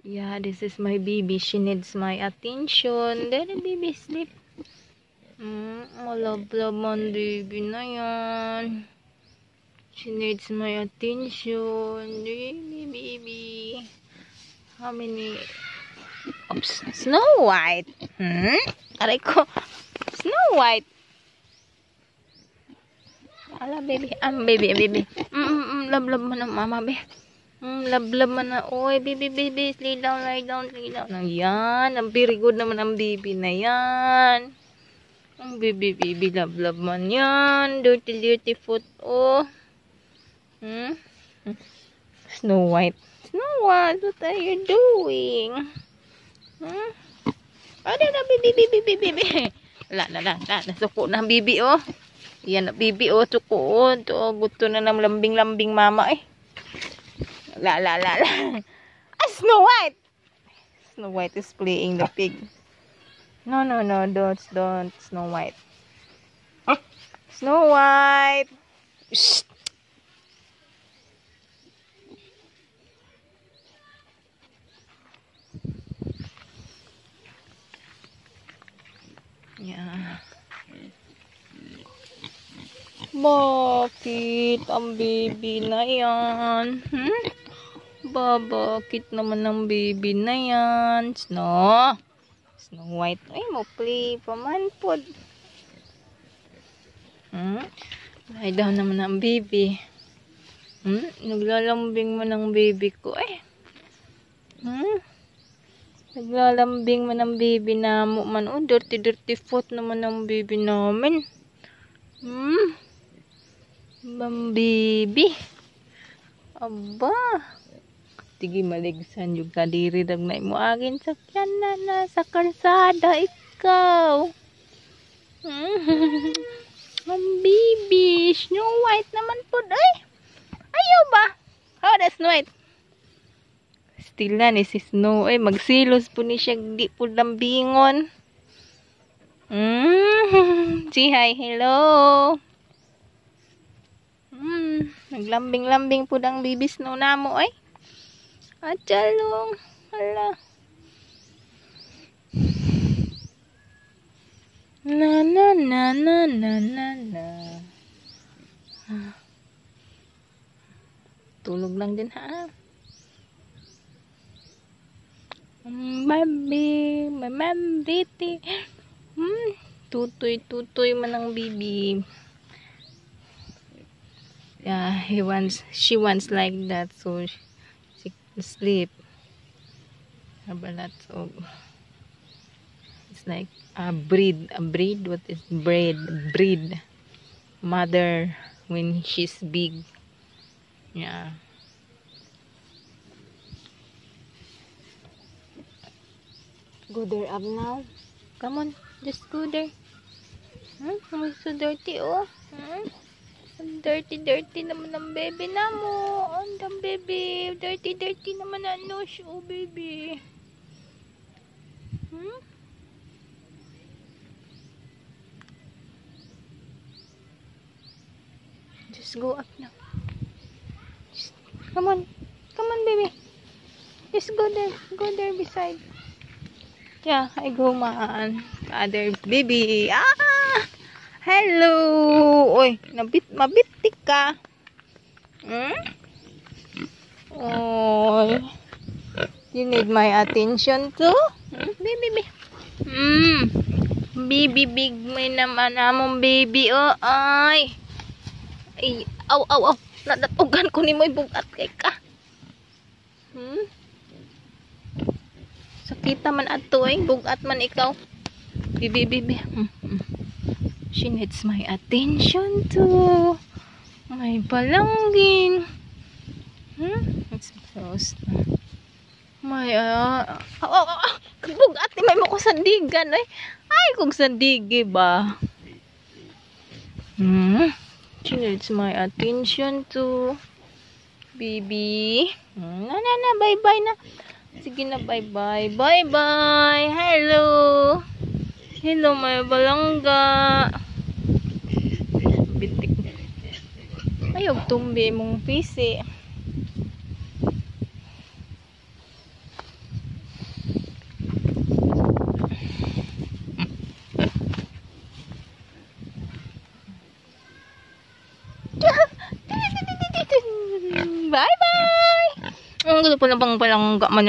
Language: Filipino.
Yeah, this is my baby. She needs my attention. There, baby, sleep. Mm, malab-lab man baby na yan. She needs my attention. Baby, baby. How many? Oops. Snow White. Hmm? Aray ko. Snow White. Ala, baby. Um, baby, baby. Mm, mm, mm, love, love mo na, mama, baby. Mm, love, love mo na. Oy, baby, baby. Lay down, lay down, lay down. Ang very good naman ang baby na yan. Ang baby, baby, love man yan. Dirty, dirty foot. Oh. Hmm? Snow White. Snow White, what are you doing? Hmm? Oh, na, na, baby, baby, baby, baby. La, la, la, la. Nasuko na ang bibi, oh. Yan na, bibi, oh. Suko, oh. Oh, gusto na ng lambing-lambing mama, eh. La, la, la, la. Ah, Snow White! Snow White is playing the pig. No, no, no. Don't, don't. Snow White. Snow White! Shh! Yeah. Bakit ang baby na yan? Hmm? Ba, bakit naman ang baby na yan? Snow? Snow White. Ay, mo play pa man po. Hmm? Lie down naman ang baby. Hmm? Naglalambing mo ng baby ko eh. Hmm? Naglalambing man ang baby na mo man. Oh, dirty dirty foot naman ang baby namin. Hmm? Bang baby. Aba. Tigi maligsan yung kadiri dag na mo agin sa na na sa kalsada ikaw. Ang baby. Snow White naman po. Ay. Ayaw ba? Oh, that's Snow White. Still na ni si Snow. Ay, magsilos po ni siya. Di po lambingon. Mm. Si hi, hello. Mm. Naglambing-lambing po dang baby Snow na mo. Ay. Achalong. Hala. Na na na na na na na. Ah. Tulog lang din ha. Mami, mamambiti. Hmm, tutoy, tutoy man ang bibi. Yeah, he wants, she wants like that, so she sleep. Habalat, so it's like a breed, a breed. What is breed? Breed, mother when she's big. Yeah. Go there up now. Come on, just go there. Hmm? So dirty, oh. Hmm? Dirty, dirty naman ang baby na mo. Ang dam baby. Dirty, dirty naman ang nose, oh baby. Hmm? Just go up now. Just, come on. Come on, baby. Just go there. Go there beside. Yeah, I go man. Other baby. Ah! Hello! Oy, nabit, mabitik ka. Hmm? Oy. You need my attention too? Baby, baby. Hmm. Baby, big may naman among baby. Oh, ay. Ay, aw, aw, aw. Nadatugan ko ni mo bugat kay ka. Hmm? Sakita man ato eh. Bugat man ikaw. Bibi, bibi. Hmm, hmm. She needs my attention too. My balangging. Hmm? It's close. My, uh, oh, oh, oh, bugat ni may mo sandigan eh. Ay, kung sandigi ba? Hmm? She needs my attention too. Baby. Hmm, na, na, na, bye-bye na. Sige na, bye-bye. Bye-bye. Hello. Hello, may balangga. Bitik. Ayog tumbi mong pisi. Ang gusto pa na bang palangga man